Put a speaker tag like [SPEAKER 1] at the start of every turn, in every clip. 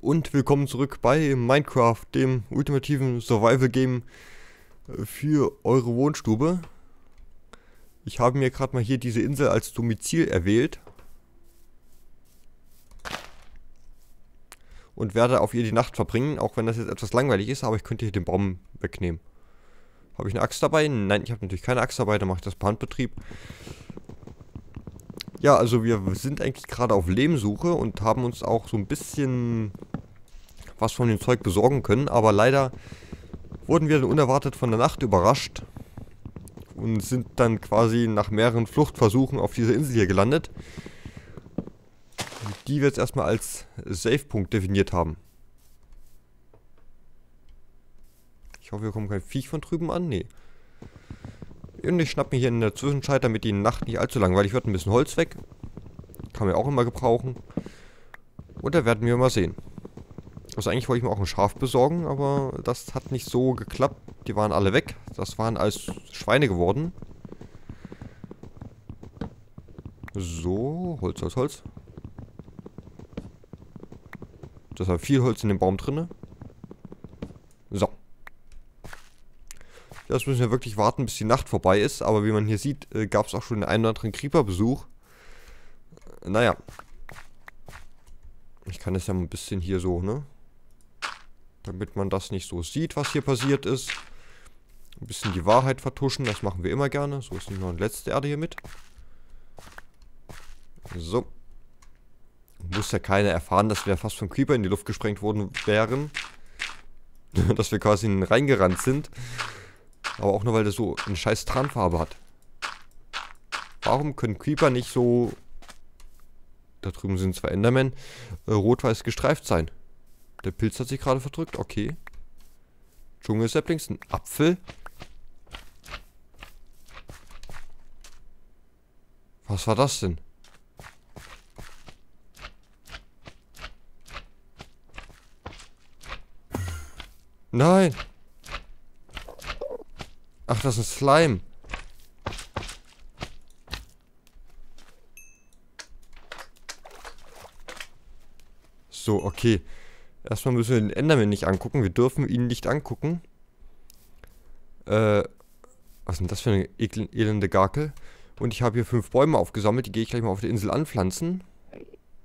[SPEAKER 1] und willkommen zurück bei Minecraft, dem ultimativen Survival-Game für eure Wohnstube. Ich habe mir gerade mal hier diese Insel als Domizil erwählt. Und werde auf ihr die Nacht verbringen, auch wenn das jetzt etwas langweilig ist, aber ich könnte hier den Baum wegnehmen. Habe ich eine Axt dabei? Nein, ich habe natürlich keine Axt dabei, dann mache ich das per Handbetrieb. Ja, also wir sind eigentlich gerade auf Lehmsuche und haben uns auch so ein bisschen was von dem Zeug besorgen können, aber leider wurden wir dann unerwartet von der Nacht überrascht und sind dann quasi nach mehreren Fluchtversuchen auf dieser Insel hier gelandet, die wir jetzt erstmal als Safe-Punkt definiert haben. Ich hoffe, wir kommen kein Viech von drüben an. Nee. Und ich schnapp mir hier in der Zwischenzeit, damit die Nacht nicht allzu langweilig wird, ein bisschen Holz weg. Kann man ja auch immer gebrauchen. Und da werden wir mal sehen. Also eigentlich wollte ich mir auch ein Schaf besorgen, aber das hat nicht so geklappt. Die waren alle weg. Das waren alles Schweine geworden. So, Holz aus Holz. Deshalb viel Holz in dem Baum drinne. So. Jetzt müssen wir wirklich warten, bis die Nacht vorbei ist. Aber wie man hier sieht, äh, gab es auch schon den einen oder anderen Creeper-Besuch. Äh, naja. Ich kann das ja mal ein bisschen hier so, ne? Damit man das nicht so sieht, was hier passiert ist. Ein bisschen die Wahrheit vertuschen, das machen wir immer gerne. So ist noch eine letzte Erde hier mit. So. Muss ja keiner erfahren, dass wir fast vom Creeper in die Luft gesprengt worden wären. dass wir quasi reingerannt sind. Aber auch nur, weil der so eine scheiß Tarnfarbe hat. Warum können Creeper nicht so... Da drüben sind zwei Endermen. Äh, Rot-weiß gestreift sein. Der Pilz hat sich gerade verdrückt. Okay. Dschungel-Saplings. Ein Apfel. Was war das denn? Nein. Ach, das ist Slime. So, okay. Erstmal müssen wir den Enderman nicht angucken. Wir dürfen ihn nicht angucken. Äh, was ist denn das für eine elende Gakel? Und ich habe hier fünf Bäume aufgesammelt. Die gehe ich gleich mal auf der Insel anpflanzen.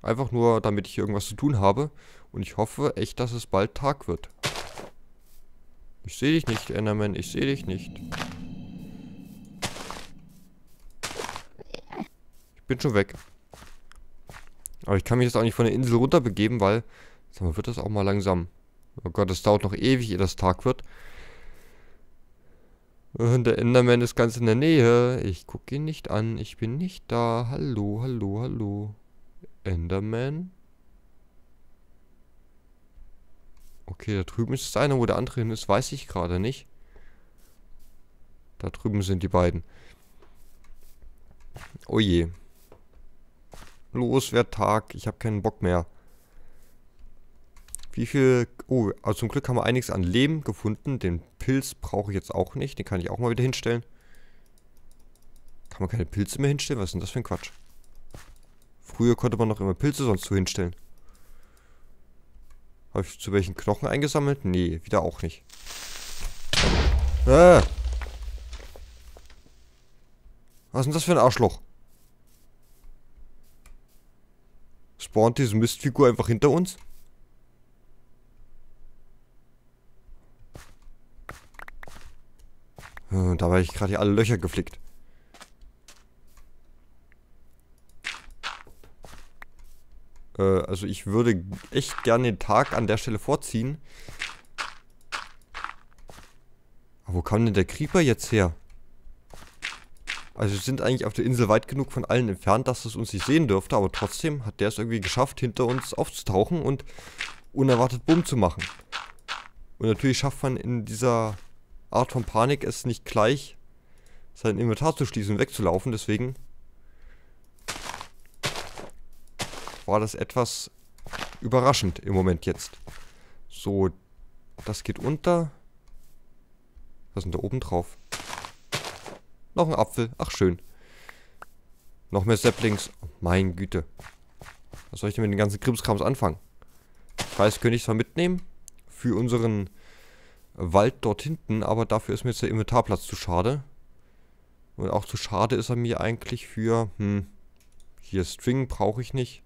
[SPEAKER 1] Einfach nur, damit ich hier irgendwas zu tun habe. Und ich hoffe echt, dass es bald Tag wird. Ich sehe dich nicht, Enderman. Ich sehe dich nicht. Ich bin schon weg. Aber ich kann mich jetzt auch nicht von der Insel runterbegeben, weil... Sag mal, wird das auch mal langsam? Oh Gott, es dauert noch ewig, ehe das Tag wird. Und der Enderman ist ganz in der Nähe. Ich gucke ihn nicht an. Ich bin nicht da. Hallo, hallo, hallo. Enderman? Okay, da drüben ist es einer, wo der andere hin ist, weiß ich gerade nicht. Da drüben sind die beiden. Oh je. Los, wer Tag. Ich habe keinen Bock mehr. Wie viel... Oh, also zum Glück haben wir einiges an Lehm gefunden. Den Pilz brauche ich jetzt auch nicht. Den kann ich auch mal wieder hinstellen. Kann man keine Pilze mehr hinstellen? Was ist denn das für ein Quatsch? Früher konnte man noch immer Pilze sonst so hinstellen. Habe ich zu welchen Knochen eingesammelt? Nee, wieder auch nicht. Ah. Was ist denn das für ein Arschloch? Spawnt diese Mistfigur einfach hinter uns? Hm, da war ich gerade hier alle Löcher geflickt. Äh, also ich würde echt gerne den Tag an der Stelle vorziehen. Aber wo kam denn der Creeper jetzt her? Also wir sind eigentlich auf der Insel weit genug von allen entfernt, dass es uns nicht sehen dürfte, aber trotzdem hat der es irgendwie geschafft, hinter uns aufzutauchen und unerwartet Bumm zu machen. Und natürlich schafft man in dieser Art von Panik es nicht gleich, sein Inventar zu schließen und wegzulaufen, deswegen war das etwas überraschend im Moment jetzt. So, das geht unter. Was ist denn da oben drauf? Noch ein Apfel. Ach, schön. Noch mehr Saplings. Oh, mein Güte. Was soll ich denn mit den ganzen Krimskrams anfangen? Weiß, könnte ich zwar mitnehmen für unseren Wald dort hinten, aber dafür ist mir jetzt der Inventarplatz zu schade. Und auch zu schade ist er mir eigentlich für, hm, hier String brauche ich nicht.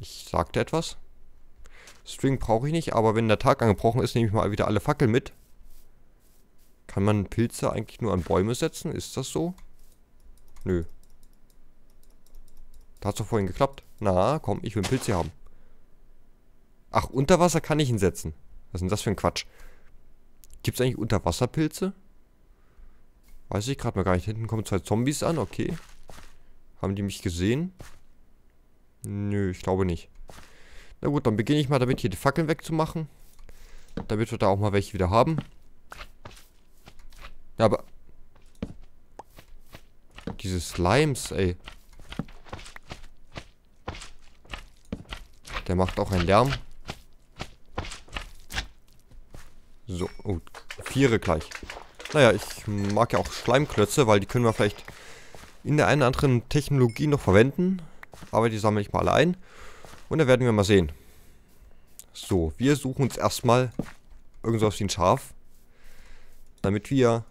[SPEAKER 1] Ich sagte etwas. String brauche ich nicht, aber wenn der Tag angebrochen ist, nehme ich mal wieder alle Fackeln mit. Kann man Pilze eigentlich nur an Bäume setzen? Ist das so? Nö. Da hat doch vorhin geklappt. Na, komm, ich will Pilze haben. Ach, unter Wasser kann ich ihn setzen. Was ist denn das für ein Quatsch? Gibt es eigentlich Unterwasserpilze? Weiß ich gerade mal gar nicht. Hinten kommen zwei Zombies an, okay. Haben die mich gesehen? Nö, ich glaube nicht. Na gut, dann beginne ich mal damit, hier die Fackeln wegzumachen. Damit wir da auch mal welche wieder haben. Ja, aber... Diese Slimes, ey. Der macht auch einen Lärm. So, oh, Viere gleich. Naja, ich mag ja auch Schleimklötze, weil die können wir vielleicht in der einen oder anderen Technologie noch verwenden. Aber die sammle ich mal alle ein. Und dann werden wir mal sehen. So, wir suchen uns erstmal irgendwas wie ein Schaf. Damit wir...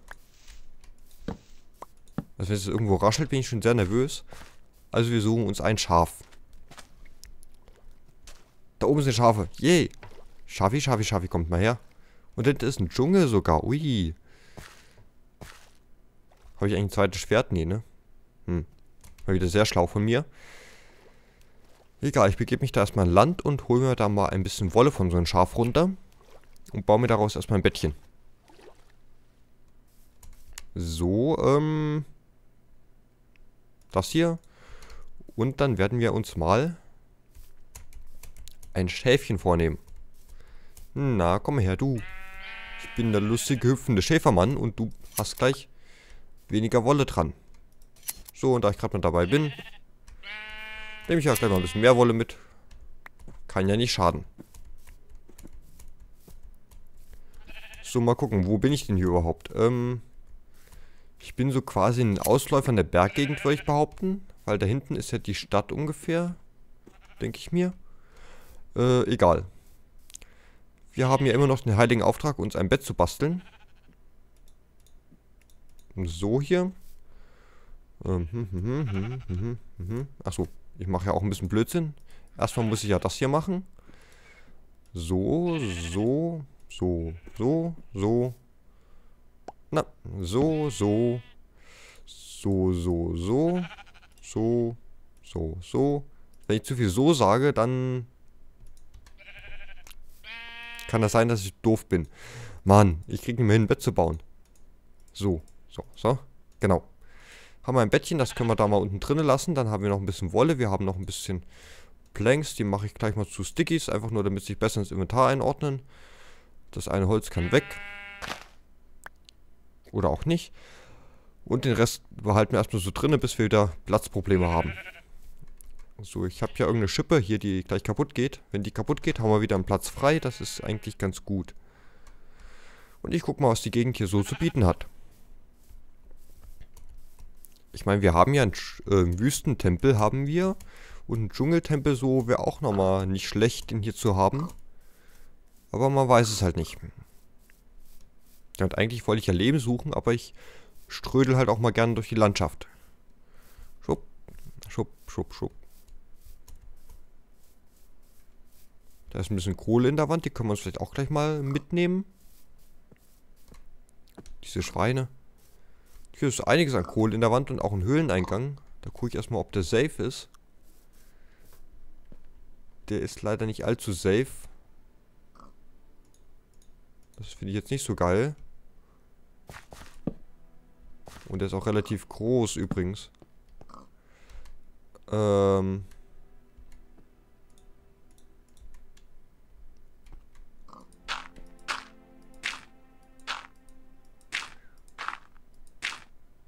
[SPEAKER 1] Also wenn es irgendwo raschelt, bin ich schon sehr nervös. Also wir suchen uns ein Schaf. Da oben sind Schafe. Yay. Schafi, Schafi, Schafi, kommt mal her. Und das ist ein Dschungel sogar. Ui. Habe ich eigentlich ein zweites Schwert? Nee, ne? Hm. War wieder sehr schlau von mir. Egal, ich begebe mich da erstmal in Land und hole mir da mal ein bisschen Wolle von so einem Schaf runter. Und baue mir daraus erstmal ein Bettchen. So, ähm... Das hier. Und dann werden wir uns mal ein Schäfchen vornehmen. Na, komm her, du. Ich bin der lustige, hüpfende Schäfermann und du hast gleich weniger Wolle dran. So, und da ich gerade mal dabei bin, nehme ich auch gleich mal ein bisschen mehr Wolle mit. Kann ja nicht schaden. So, mal gucken, wo bin ich denn hier überhaupt? Ähm, ich bin so quasi ein Ausläufer in der Berggegend, würde ich behaupten. Weil da hinten ist ja die Stadt ungefähr. Denke ich mir. Äh, egal. Wir haben ja immer noch den heiligen Auftrag, uns ein Bett zu basteln. So hier. Ähm, hm, hm, hm, hm Achso, ich mache ja auch ein bisschen Blödsinn. Erstmal muss ich ja das hier machen. So, so, so, so, so. Na, so, so. So, so, so. So, so, so. Wenn ich zu viel so sage, dann kann das sein, dass ich doof bin. Mann, ich kriege nicht mehr hin, ein Bett zu bauen. So, so, so. Genau. Haben wir ein Bettchen, das können wir da mal unten drinnen lassen. Dann haben wir noch ein bisschen Wolle. Wir haben noch ein bisschen Planks. Die mache ich gleich mal zu Stickies. Einfach nur, damit sie sich besser ins Inventar einordnen. Das eine Holz kann weg. Oder auch nicht. Und den Rest behalten wir erstmal so drinnen, bis wir wieder Platzprobleme haben. So, ich habe ja irgendeine Schippe hier, die gleich kaputt geht. Wenn die kaputt geht, haben wir wieder einen Platz frei. Das ist eigentlich ganz gut. Und ich gucke mal, was die Gegend hier so zu bieten hat. Ich meine, wir haben ja einen äh, Wüstentempel, haben wir. Und einen Dschungeltempel so wäre auch nochmal nicht schlecht, den hier zu haben. Aber man weiß es halt nicht. Und eigentlich wollte ich ja Leben suchen, aber ich strödel halt auch mal gerne durch die Landschaft. Schub, schub, schub, schub. Da ist ein bisschen Kohle in der Wand, die können wir uns vielleicht auch gleich mal mitnehmen. Diese Schweine. Hier ist einiges an Kohle in der Wand und auch ein Höhleneingang. Da gucke ich erstmal, ob der safe ist. Der ist leider nicht allzu safe. Das finde ich jetzt nicht so geil. Und der ist auch relativ groß übrigens. Ähm...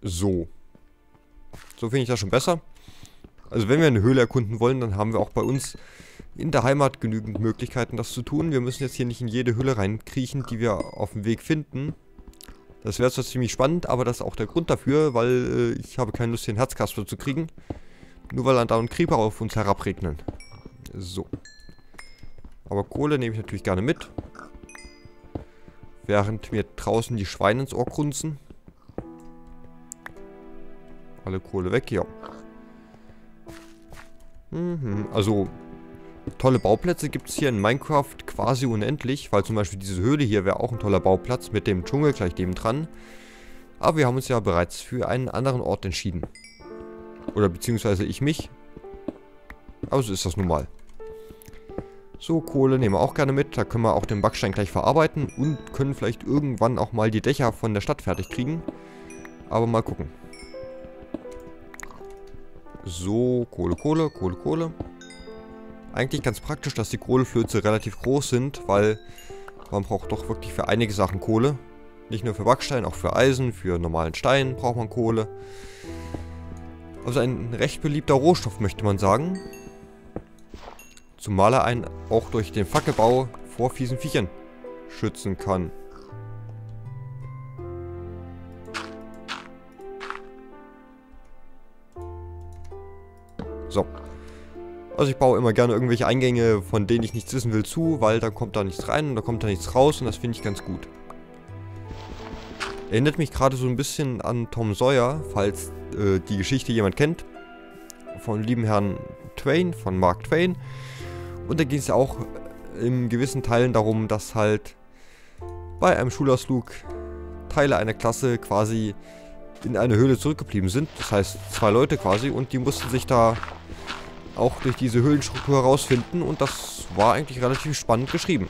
[SPEAKER 1] So. So finde ich das schon besser. Also wenn wir eine Höhle erkunden wollen, dann haben wir auch bei uns in der Heimat genügend Möglichkeiten, das zu tun. Wir müssen jetzt hier nicht in jede Höhle reinkriechen, die wir auf dem Weg finden. Das wäre zwar ziemlich spannend, aber das ist auch der Grund dafür, weil äh, ich habe keine Lust, einen Herzkasper zu kriegen. Nur weil dann da ein Creeper auf uns herabregnen. So. Aber Kohle nehme ich natürlich gerne mit. Während mir draußen die Schweine ins Ohr grunzen. Alle Kohle weg, ja. Mhm, also, tolle Bauplätze gibt es hier in Minecraft quasi unendlich, weil zum Beispiel diese Höhle hier wäre auch ein toller Bauplatz mit dem Dschungel gleich neben dran. Aber wir haben uns ja bereits für einen anderen Ort entschieden. Oder beziehungsweise ich mich. Aber so ist das nun mal. So, Kohle nehmen wir auch gerne mit. Da können wir auch den Backstein gleich verarbeiten und können vielleicht irgendwann auch mal die Dächer von der Stadt fertig kriegen. Aber mal gucken. So, Kohle, Kohle, Kohle, Kohle. Eigentlich ganz praktisch, dass die Kohleflöze relativ groß sind, weil man braucht doch wirklich für einige Sachen Kohle. Nicht nur für Backstein, auch für Eisen, für normalen Stein braucht man Kohle. Also ein recht beliebter Rohstoff, möchte man sagen. Zumal er einen auch durch den Fackelbau vor fiesen Viechern schützen kann. So. Also ich baue immer gerne irgendwelche Eingänge, von denen ich nichts wissen will, zu, weil dann kommt da nichts rein und da kommt da nichts raus und das finde ich ganz gut. Erinnert mich gerade so ein bisschen an Tom Sawyer, falls äh, die Geschichte jemand kennt. Von lieben Herrn Twain, von Mark Twain. Und da ging es ja auch in gewissen Teilen darum, dass halt bei einem Schulausflug Teile einer Klasse quasi in eine Höhle zurückgeblieben sind. Das heißt, zwei Leute quasi und die mussten sich da auch durch diese Höhlenstruktur herausfinden und das war eigentlich relativ spannend geschrieben.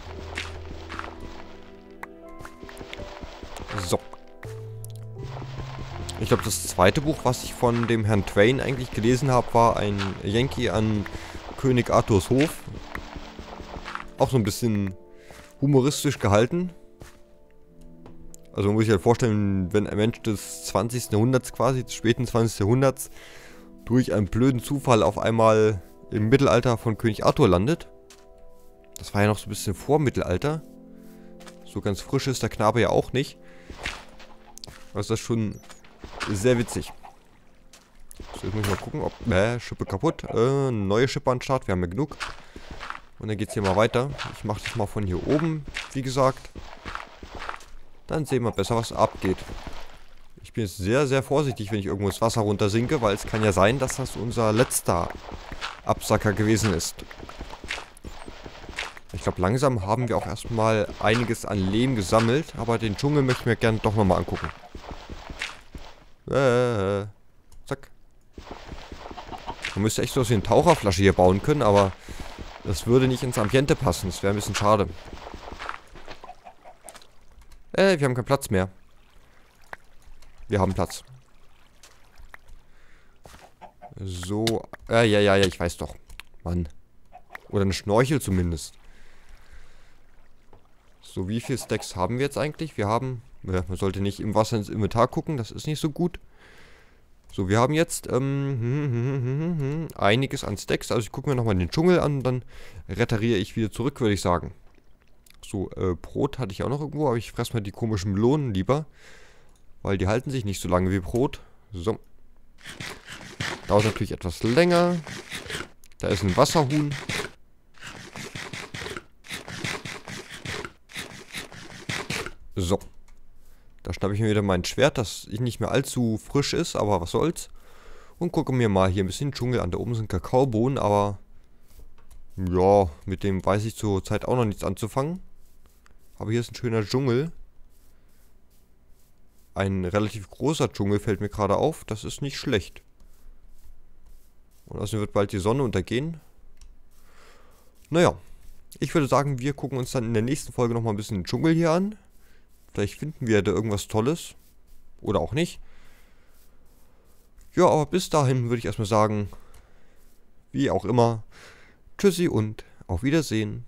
[SPEAKER 1] So. Ich glaube, das zweite Buch, was ich von dem Herrn Twain eigentlich gelesen habe, war ein Yankee an König Arthurs Hof. Auch so ein bisschen humoristisch gehalten. Also man muss sich halt vorstellen, wenn ein Mensch des 20. Jahrhunderts quasi, des späten 20. Jahrhunderts, durch einen blöden Zufall auf einmal im Mittelalter von König Arthur landet. Das war ja noch so ein bisschen vor Mittelalter. So ganz frisch ist der Knabe ja auch nicht. Das ist schon sehr witzig. So, jetzt muss ich mal gucken, ob... Äh, Schippe kaputt. Äh, neue Schippe an Start, wir haben ja genug. Und dann geht es hier mal weiter. Ich mache das mal von hier oben, wie gesagt. Dann sehen wir besser, was abgeht. Ich bin jetzt sehr, sehr vorsichtig, wenn ich irgendwo ins Wasser runtersinke, weil es kann ja sein, dass das unser letzter Absacker gewesen ist. Ich glaube, langsam haben wir auch erstmal einiges an Lehm gesammelt, aber den Dschungel möchte ich mir gerne doch nochmal angucken. Äh, zack. Man müsste echt so eine Taucherflasche hier bauen können, aber das würde nicht ins Ambiente passen. Das wäre ein bisschen schade. Äh, wir haben keinen Platz mehr. Wir haben Platz. So. Äh, ja, ja, ja, ich weiß doch. Mann. Oder ein Schnorchel zumindest. So, wie viele Stacks haben wir jetzt eigentlich? Wir haben... Ja, man sollte nicht im Wasser ins Inventar gucken, das ist nicht so gut. So, wir haben jetzt ähm, hm, hm, hm, einiges an Stacks. Also ich gucke mir nochmal den Dschungel an, dann reteriere ich wieder zurück, würde ich sagen. So, äh, Brot hatte ich auch noch irgendwo, aber ich fresse mal die komischen Melonen lieber. Weil die halten sich nicht so lange wie Brot. So. Dauert natürlich etwas länger. Da ist ein Wasserhuhn. So. Da schnappe ich mir wieder mein Schwert, das nicht mehr allzu frisch ist, aber was soll's. Und gucke mir mal hier ein bisschen Dschungel an. Da oben sind Kakaobohnen, aber ja, mit dem weiß ich zur Zeit auch noch nichts anzufangen. Aber hier ist ein schöner Dschungel. Ein relativ großer Dschungel fällt mir gerade auf. Das ist nicht schlecht. Und außerdem wird bald die Sonne untergehen. Naja, ich würde sagen, wir gucken uns dann in der nächsten Folge nochmal ein bisschen den Dschungel hier an. Vielleicht finden wir da irgendwas Tolles. Oder auch nicht. Ja, aber bis dahin würde ich erstmal sagen, wie auch immer, tschüssi und auf Wiedersehen.